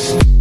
Peace.